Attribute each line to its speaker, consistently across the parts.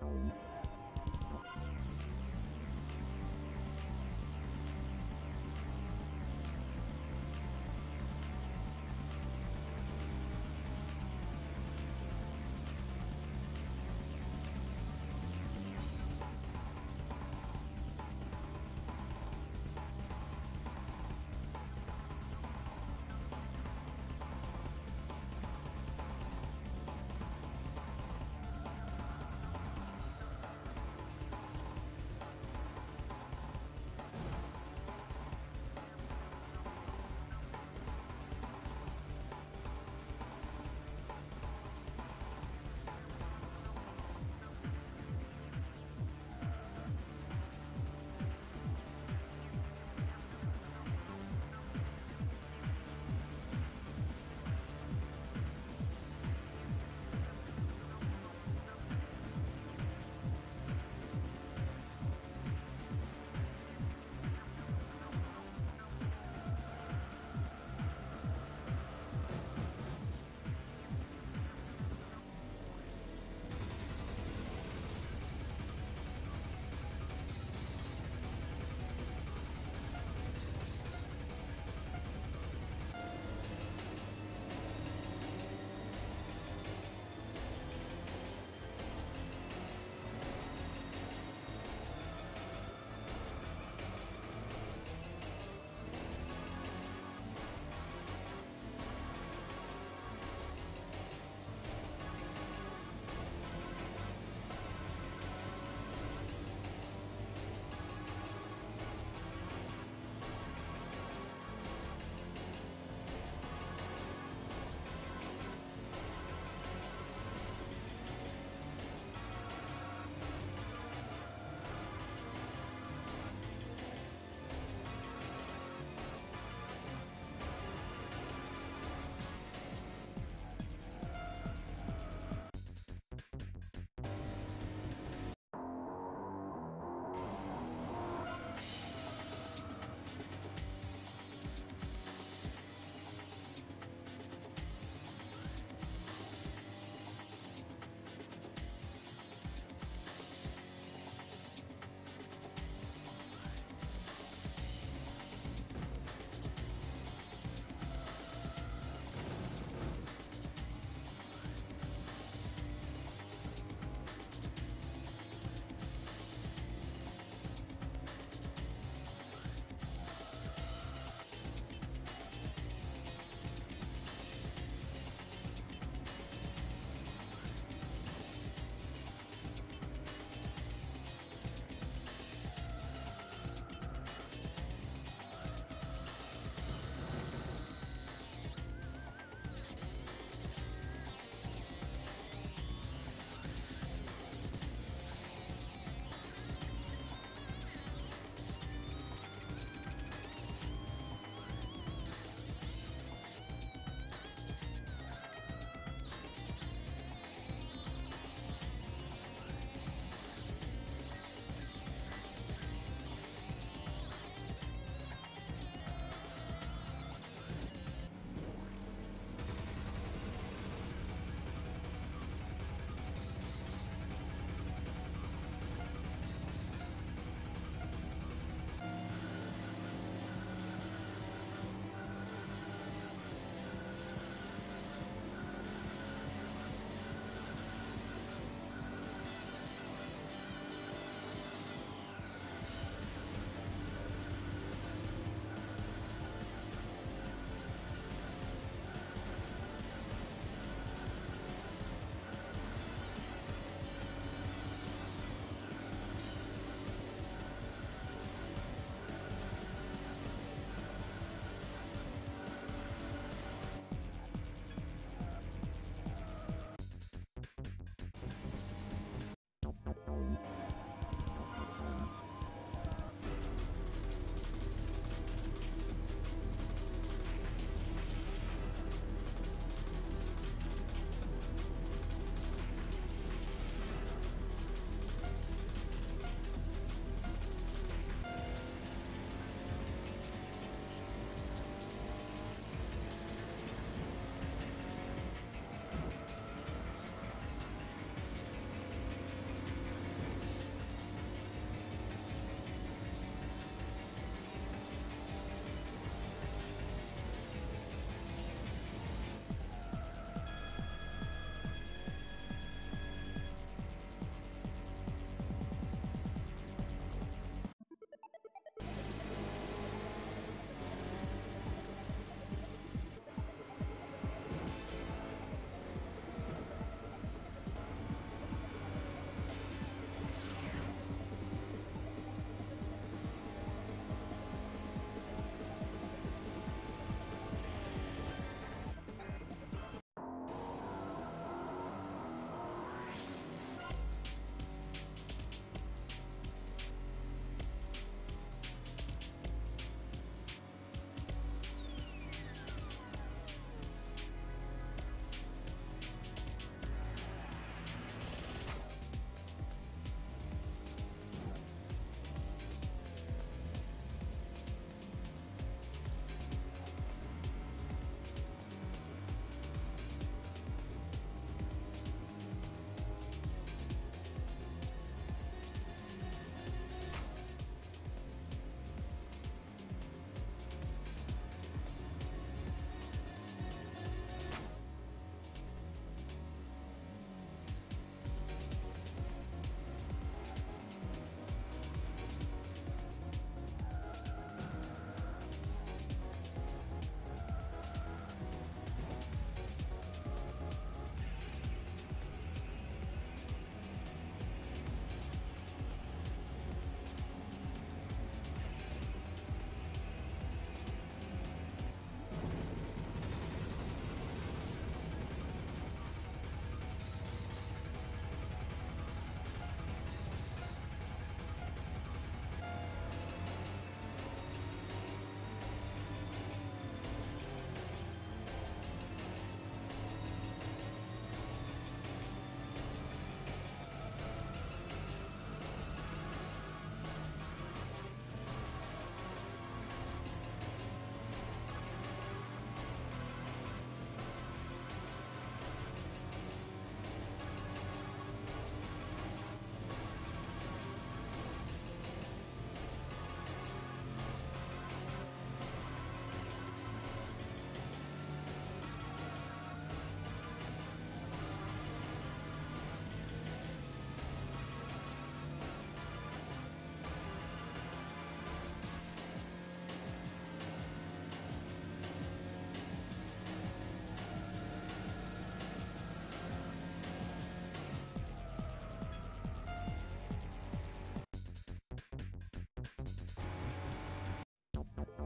Speaker 1: Bye.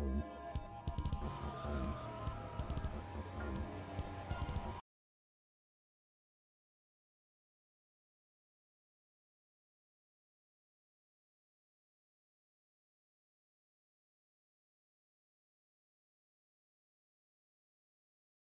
Speaker 1: Bye.